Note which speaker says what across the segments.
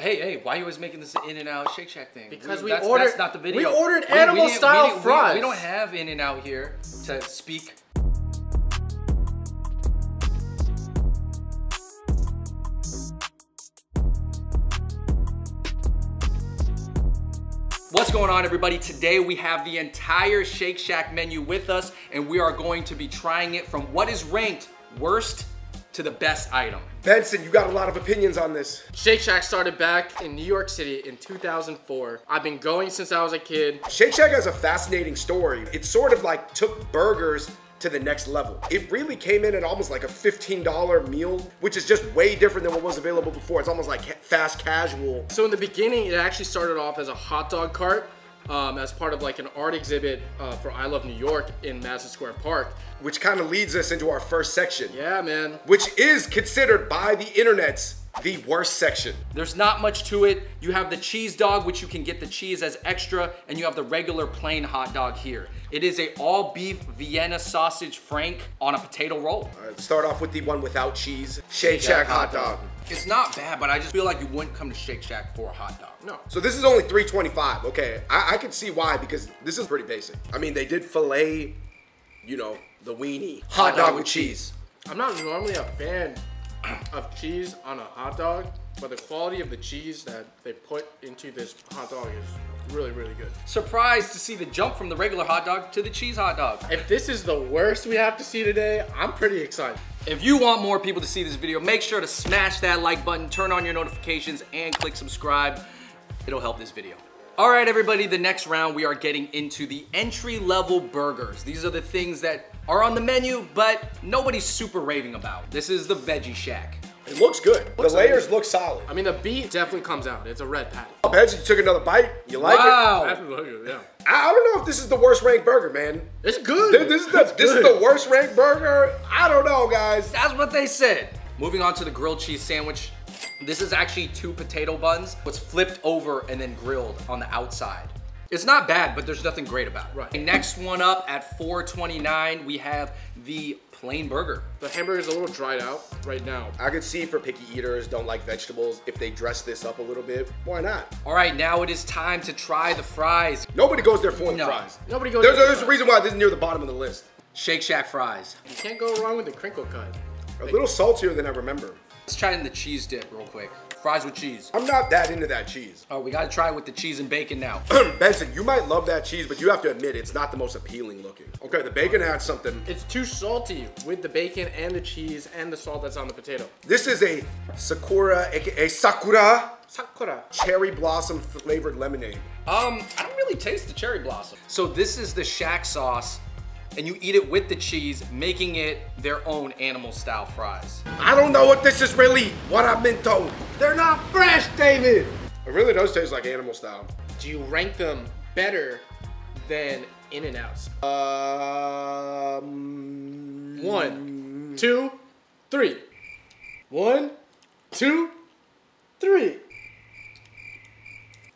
Speaker 1: Hey, hey, why are you always making this In and Out Shake Shack thing?
Speaker 2: Because we
Speaker 1: that's,
Speaker 2: ordered-
Speaker 1: That's not the video.
Speaker 2: we ordered
Speaker 1: We- we
Speaker 2: animal
Speaker 1: we
Speaker 2: style
Speaker 1: we-
Speaker 2: fries.
Speaker 1: We, don't have In and Out here to speak. What's going on, everybody? Today we have the entire Shake Shack menu with us, and we are going to be trying it from what is ranked worst to the best item.
Speaker 3: Benson, you got a lot of opinions on this.
Speaker 2: Shake Shack started back in New York City in 2004. I've been going since I was a kid.
Speaker 3: Shake Shack has a fascinating story. It sort of like took burgers to the next level. It really came in at almost like a $15 meal, which is just way different than what was available before. It's almost like fast casual.
Speaker 2: So in the beginning, it actually started off as a hot dog cart um, as part of like an art exhibit uh, for I Love New York in Madison Square Park.
Speaker 3: Which kind of leads us into our first section,
Speaker 2: Yeah, man.
Speaker 3: which is considered by the internets the worst section.
Speaker 1: There's not much to it. You have the cheese dog, which you can get the cheese as extra, and you have the regular plain hot dog here. It is a all beef Vienna sausage frank on a potato roll.
Speaker 3: All right, start off with the one without cheese, Shake Shack hot dog.
Speaker 1: It's not bad, but I just feel like you wouldn't come to Shake Shack for a hot dog.
Speaker 2: No.
Speaker 3: So this is only 325. Okay, I, I can see why because this is pretty basic. I mean, they did fillet, you know, the weenie hot, dog, with cheese.
Speaker 2: I'm not normally a fan of cheese on a hot dog, but the quality of the cheese that they put into this hot dog is really, really good.
Speaker 1: Surprised to see the jump from the regular hot dog to the cheese hot dog.
Speaker 2: If this is the worst we have to see today, I'm pretty excited.
Speaker 1: If you want more people to see this video, make sure to smash that like button, turn on your notifications, and click subscribe. It'll help this video. All right, everybody, the next round, we are getting into the entry-level burgers. These are the things that are on the menu, but nobody's super raving about. This is the Veggie Shack.
Speaker 3: It looks good. the layers look solid.
Speaker 2: I mean, the beet definitely comes out. It's a red patty.
Speaker 3: Oh, Benji, you took another bite. You like it?
Speaker 1: Wow.
Speaker 2: yeah.
Speaker 3: I, I don't know if this is the worst ranked burger, man.
Speaker 2: It's good.
Speaker 3: This, this is the this is the worst ranked burger. I don't know, guys.
Speaker 1: That's what they said. Moving on to the grilled cheese sandwich. This is actually two potato buns. It's flipped over and then grilled on the outside. It's not bad, but there's nothing great about it.
Speaker 2: Right.
Speaker 1: Next one up at 429, we have the plain burger.
Speaker 2: The hamburger is a little dried out right now.
Speaker 3: I could see for picky eaters don't like vegetables if they dress this up a little bit. Why not?
Speaker 1: All right, now it is time to try the fries.
Speaker 3: Nobody goes there for the fries.
Speaker 2: Nobody goes.
Speaker 3: There's,
Speaker 2: for the
Speaker 3: there's a reason why this is near the bottom of the list.
Speaker 1: Shake Shack fries.
Speaker 2: You can't go wrong with the crinkle cut.
Speaker 3: A little saltier than I remember.
Speaker 1: Let's try in the cheese dip real quick. Fries with cheese.
Speaker 3: I'm not that into that cheese.
Speaker 1: Oh, we gotta try it with the cheese and bacon now.
Speaker 3: Benson, you might love that cheese, but you have to admit it's not the most appealing looking. Okay, the bacon had something.
Speaker 2: It's too salty with the bacon and the cheese and the salt that's on the potato.
Speaker 3: This is a Sakura, aka Sakura
Speaker 2: Sakura.
Speaker 3: cherry blossom flavored lemonade.
Speaker 1: Um, I don't really taste the cherry blossom. So this is the shack sauce, and you eat it with the cheese, making it their own animal style fries.
Speaker 3: I don't know what this is really. What I've been told.
Speaker 2: They're not fresh, David.
Speaker 3: It really does taste like animal style.
Speaker 2: Do you rank them better than In and Outs?
Speaker 3: Um,
Speaker 2: One, two, three. One, two, three.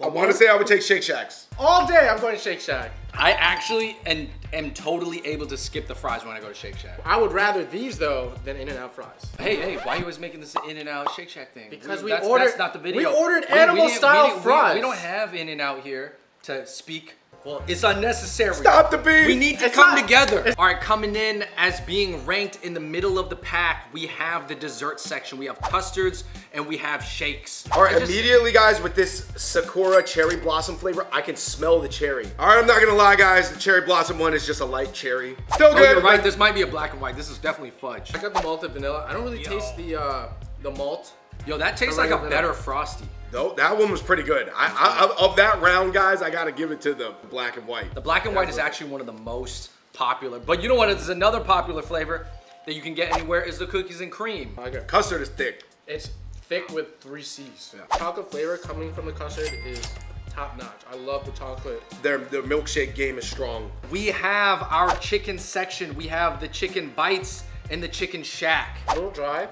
Speaker 3: I want to say I would take Shake Shacks.
Speaker 2: All day I'm going to Shake Shack.
Speaker 1: I actually am, am totally able to skip the fries when I go to Shake Shack.
Speaker 2: I would rather these though than In and Out fries.
Speaker 1: Hey, hey, why are you always making this In and Out Shake Shack thing?
Speaker 2: Because we
Speaker 1: that's,
Speaker 2: ordered-
Speaker 1: that's not the video.
Speaker 2: we ordered animal
Speaker 1: didn't-
Speaker 2: style
Speaker 1: didn't-
Speaker 2: fries.
Speaker 1: We, don't have In and Out here to speak. Well, it's unnecessary.
Speaker 3: Stop the beat.
Speaker 1: We need to
Speaker 2: It's
Speaker 1: come
Speaker 2: not-
Speaker 1: together. All right, coming in as being ranked in the middle of the pack, we have the dessert section. We have custards and we have shakes.
Speaker 3: All right,
Speaker 1: just-
Speaker 3: immediately, guys, with this Sakura cherry blossom flavor, I can smell the cherry. All right, I'm not gonna lie, guys. The cherry blossom one is just a light cherry. Still
Speaker 1: Oh,
Speaker 3: good.
Speaker 1: you're right. This might be a black and white. This is definitely fudge.
Speaker 2: I got the malted vanilla. I don't really
Speaker 1: Yo.
Speaker 2: taste the uh, the malt.
Speaker 1: Yo, that tastes like
Speaker 2: like
Speaker 1: a
Speaker 2: it.
Speaker 1: better frosty.
Speaker 3: Though that one was pretty good. I, I, of- of that round, guys, I gotta give it to the black and white.
Speaker 1: The black and white is actually one of the most popular. But you know what? It's another popular flavor that you can get anywhere is the cookies and cream.
Speaker 2: I got
Speaker 3: Custard is thick.
Speaker 2: It's thick with three C's. Chocolate flavor coming from the custard is top notch. I love the chocolate.
Speaker 3: Their their milkshake game is strong.
Speaker 1: We have our chicken section. We have the chicken bites and the chicken shack.
Speaker 2: A little dry,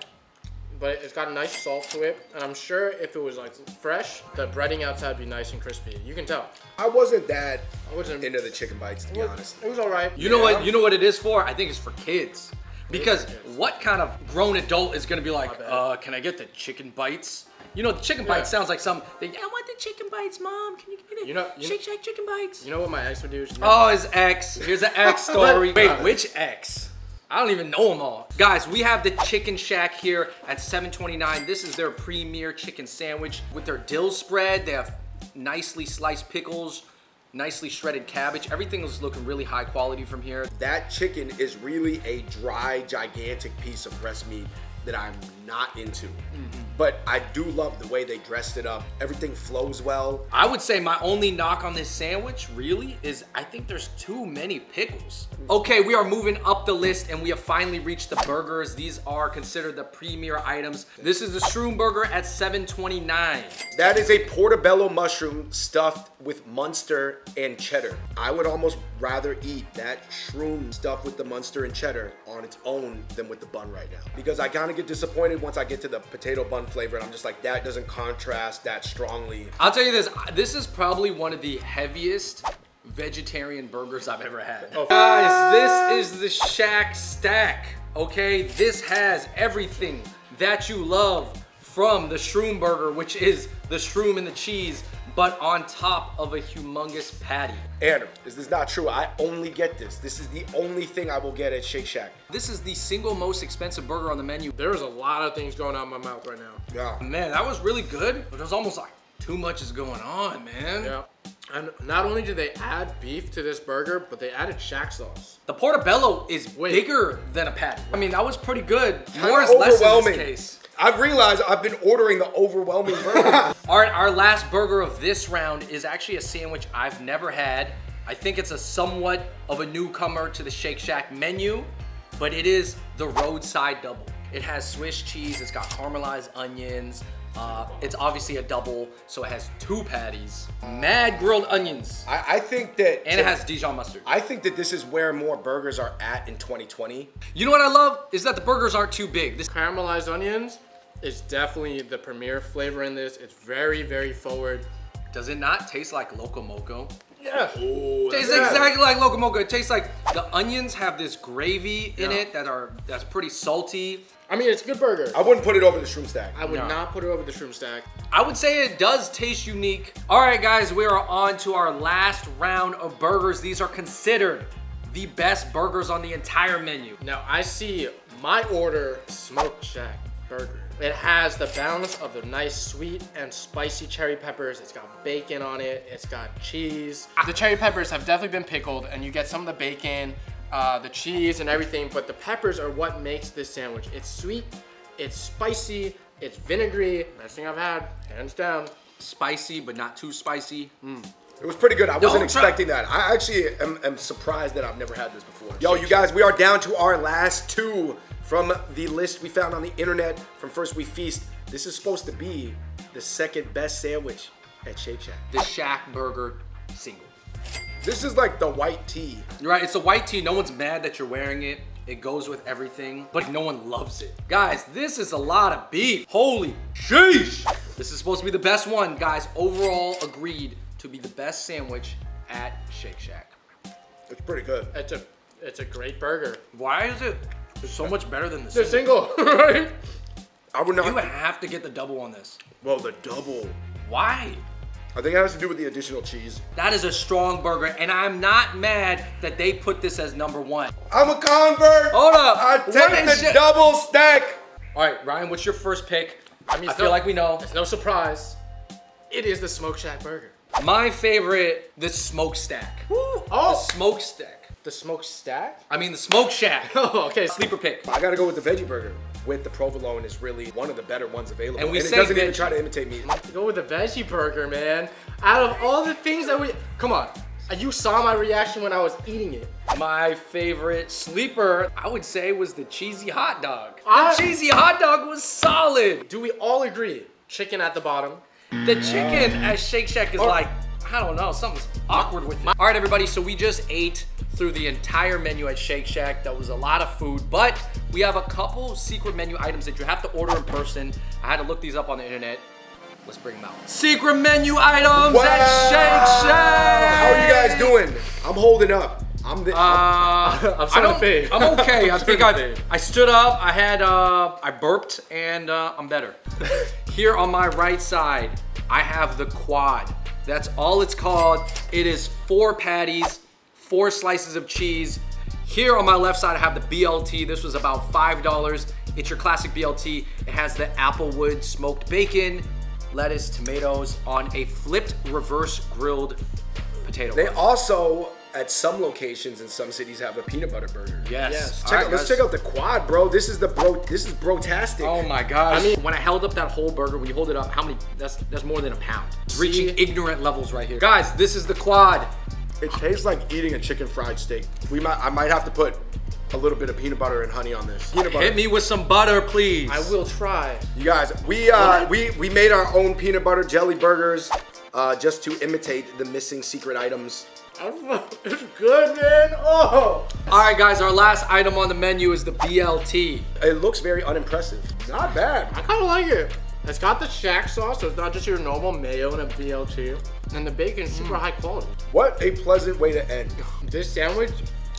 Speaker 2: but it's got a nice salt to it. And I'm sure if it was like fresh, the breading outside would be nice and crispy. You can tell.
Speaker 3: I wasn't that
Speaker 2: I wasn't
Speaker 3: into the chicken bites, to be honest.
Speaker 2: It was all right.
Speaker 1: You know what? You know what it is for? I think it's for kids. Because
Speaker 2: for kids.
Speaker 1: what kind of grown adult is gonna be like, uh, can I get the chicken bites You know, the chicken bites
Speaker 2: Yeah.
Speaker 1: sounds like some. They, I want the chicken bites, mom. Can you give me the
Speaker 2: You know- you-
Speaker 1: Shake Shack chicken bites?
Speaker 2: You know what my ex would do?
Speaker 1: Oh, his ex. Here's an ex story. Wait, which ex? I don't even know them all. Guys, we have the Chicken Shack here at 7.29. This is their premier chicken sandwich with their dill spread. They have nicely sliced pickles, nicely shredded cabbage. Everything is looking really high quality from here.
Speaker 3: That chicken is really a dry, gigantic piece of breast meat that I'm not into. Mm-hmm. But I do love the way they dressed it up. Everything flows well.
Speaker 1: I would say my only knock on this sandwich really is I think there's too many pickles. Okay, we are moving up the list and we have finally reached the burgers. These are considered the premier items. This is the Shroom Burger at 7.29.
Speaker 3: That is a portobello mushroom stuffed with Munster and cheddar. I would almost rather eat that shroom stuffed with the Munster and cheddar on its own than with the bun right now. Because I kind of get disappointed once I get to the potato bun flavor and I'm just like, that doesn't contrast that strongly.
Speaker 1: I'll tell you this, this is probably one of the heaviest vegetarian burgers I've ever had.
Speaker 2: Oh.
Speaker 1: Guys, this is the Shack Stack, okay? This has everything that you love from the Shroom Burger, which is the shroom and the cheese, but on top of a humongous patty.
Speaker 3: And is this not true? I only get this. This is the only thing I will get at Shake Shack.
Speaker 1: This is the single most expensive burger on the menu.
Speaker 2: There's a lot of things going on in my mouth right now.
Speaker 3: Yeah.
Speaker 1: Man, that was really good, but it was almost like too much is going on, man.
Speaker 2: Yeah. And not only did they add beef to this burger, but they added shack sauce.
Speaker 1: The portobello is
Speaker 2: Wait.
Speaker 1: bigger than a patty. I mean, that was pretty good. More is less in this case.
Speaker 3: I've realized I've been ordering the overwhelming burger.
Speaker 1: All right, our last burger of this round is actually a sandwich I've never had. I think it's a somewhat of a newcomer to the Shake Shack menu, but it is the roadside double. It has Swiss cheese, it's got caramelized onions. Uh, it's obviously a double, so it has two patties, mad grilled onions,
Speaker 3: I, I think that
Speaker 1: and it has Dijon mustard.
Speaker 3: I think that this is where more burgers are at in 2020.
Speaker 1: You know what I love is that the burgers aren't too big. This
Speaker 2: Caramelized onions is definitely the premier flavor in this. It's very, very forward.
Speaker 1: does it not taste like Loco Moco?
Speaker 2: Yeah.
Speaker 1: tastes
Speaker 3: Yeah.
Speaker 1: exactly like Loco Moco. It tastes like the onions have this gravy in
Speaker 2: Yeah.
Speaker 1: it that are that's pretty salty.
Speaker 2: I mean, it's a good burger.
Speaker 3: I wouldn't put it over the shroom stack.
Speaker 2: I would
Speaker 1: No.
Speaker 2: not put it over the shroom stack.
Speaker 1: I would say it does taste unique. All right, guys, we are on to our last round of burgers. These are considered the best burgers on the entire menu.
Speaker 2: Now I see my order Smoke shack burger. It has the balance of the nice sweet and spicy cherry peppers. It's got bacon on it. It's got cheese. The cherry peppers have definitely been pickled, and you get some of the bacon, uh, the cheese, and everything. But the peppers are what makes this sandwich. It's sweet, it's spicy, it's vinegary. Best thing I've had, hands down.
Speaker 1: Spicy, but not too spicy.
Speaker 3: It was pretty good. I wasn't
Speaker 1: Don't
Speaker 3: expecting that. I actually am, am surprised that I've never had this before. Yo, you guys, we are down to our last two from the list we found on the internet from First We Feast. This is supposed to be the second best sandwich at Shake Shack.
Speaker 1: The Shack Burger single.
Speaker 3: This is like the white tea.
Speaker 1: You're right, it's a white tee. No one's mad that you're wearing it. It goes with everything, but no one loves it. Guys, this is a lot of beef. Holy sheesh! This is supposed to be the best one, guys. Overall, agreed to be the best sandwich at Shake Shack.
Speaker 3: It's pretty good.
Speaker 2: It's a, it's a great burger.
Speaker 1: Why is it so much better than the
Speaker 2: The
Speaker 1: single?
Speaker 2: single, right?
Speaker 3: I would not.
Speaker 1: You have to get the double on this.
Speaker 3: well, the double.
Speaker 1: Why?
Speaker 3: I think it has to do with the additional cheese.
Speaker 1: That is a strong burger, and I'm not mad that they put this as number one.
Speaker 3: I'm a convert.
Speaker 1: Hold up.
Speaker 3: I take
Speaker 1: is
Speaker 3: the
Speaker 1: it?
Speaker 3: double stack.
Speaker 1: All right, Ryan, what's your first pick? I,
Speaker 2: mean, I
Speaker 1: feel
Speaker 2: so-
Speaker 1: like we know.
Speaker 2: It's no surprise. It is the Smoke Shack burger.
Speaker 1: My favorite, the smokestack.
Speaker 2: Oh,
Speaker 1: The smokestack.
Speaker 2: The smoke stack?
Speaker 1: I mean the smoke shack.
Speaker 2: Oh, okay.
Speaker 1: Sleeper pick.
Speaker 3: I gotta go with the veggie burger. With the provolone is really one of the better ones available.
Speaker 1: And we
Speaker 3: it
Speaker 1: say
Speaker 3: doesn't even try to imitate meat.
Speaker 2: Go with the veggie burger, man. Out of all the things that we, come on. You saw my reaction when I was eating it.
Speaker 1: My favorite sleeper, I would say, was the cheesy hot dog.
Speaker 2: I-
Speaker 1: the cheesy hot dog was solid.
Speaker 2: Do we all agree? Chicken at the bottom.
Speaker 1: The chicken at Shake Shack is
Speaker 2: Or-
Speaker 1: like, I don't know, something's awkward with it. All right, everybody, so we just ate through the entire menu at Shake Shack. That was a lot of food, but we have a couple secret menu items that you have to order in person. I had to look these up on the internet. Let's bring them out. Secret menu items at Shake Shack.
Speaker 3: How are you guys doing? I'm holding up. I'm I'm the.
Speaker 1: Uh,
Speaker 2: I'm
Speaker 1: I
Speaker 2: starting
Speaker 1: don't.
Speaker 2: to fade.
Speaker 1: I'm okay. I
Speaker 2: I'm
Speaker 1: think I
Speaker 2: to.
Speaker 1: I stood up. I had uh I burped and uh, I'm better. Here on my right side, I have the quad. That's all it's called. It is four patties, four slices of cheese. Here on my left side, I have the BLT. This was about five dollars. It's your classic BLT. It has the applewood smoked bacon, lettuce, tomatoes on a flipped reverse grilled potato.
Speaker 3: They also at some locations in some cities have a peanut butter burger.
Speaker 1: yes.
Speaker 2: Yes.
Speaker 3: Check
Speaker 1: right,
Speaker 3: out, let's check out the quad, bro. This is the bro. This is brotastic.
Speaker 1: Oh my gosh.
Speaker 2: I mean-
Speaker 1: when I held up that whole burger, when you hold it up, how many, that's that's more than a pound. It's
Speaker 2: See?
Speaker 1: reaching ignorant levels right here. Guys, this is the quad.
Speaker 3: It tastes like eating a chicken fried steak. We might. I might have to put a little bit of peanut butter and honey on this. Peanut butter.
Speaker 1: Hit me with some butter, please.
Speaker 2: I will try.
Speaker 3: You guys, we uh, we we made our own peanut butter jelly burgers, uh, just to imitate the missing secret items.
Speaker 2: It's good, man. Oh.
Speaker 1: All right, guys, our last item on the menu is the BLT.
Speaker 3: It looks very unimpressive. Not bad.
Speaker 2: I kind of like it. It's got the shack sauce, so it's not just your normal mayo and a BLT. And the bacon's super high quality.
Speaker 3: What a pleasant way to end.
Speaker 2: This sandwich,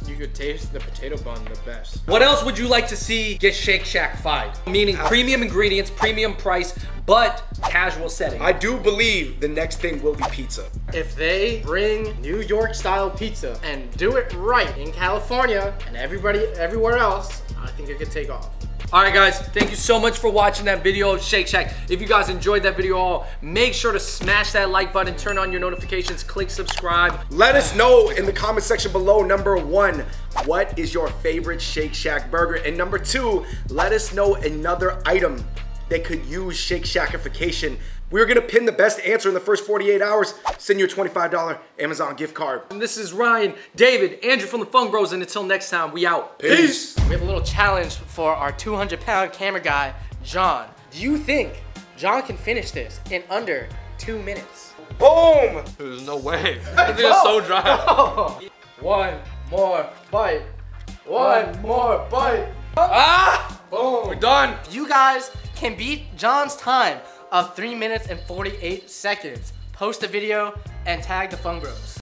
Speaker 2: you could taste the potato bun the best.
Speaker 1: What else would you like to see get Shake Shack fied? Meaning premium ingredients, premium price, but casual setting.
Speaker 3: I do believe the next thing will be pizza.
Speaker 2: If they bring New York style pizza and do it right in California and everybody everywhere else, I think it could take off.
Speaker 1: All right, guys, thank you so much for watching that video of Shake Shack. If you guys enjoyed that video all, make sure to smash that like button, turn on your notifications, click subscribe.
Speaker 3: Let us know in the comment section below. Number one, what is your favorite Shake Shack burger? And number two, let us know another item that could use Shake Shackification. We're gonna pin the best answer in the first 48 hours. Send you a $25 Amazon gift card.
Speaker 1: And this is Ryan, David, Andrew from the Fung Bros, and until next time, we out.
Speaker 3: Peace.
Speaker 2: We have a little challenge for our 200 pound camera guy, John. Do you think John can finish this in under two minutes?
Speaker 3: Boom.
Speaker 2: There's no way. It's is so dry. One more bite. One more bite.
Speaker 1: Ah! Boom. We're done.
Speaker 2: You guys can beat John's time of 3 minutes and 48 seconds. Post a video and tag the Fung Bros.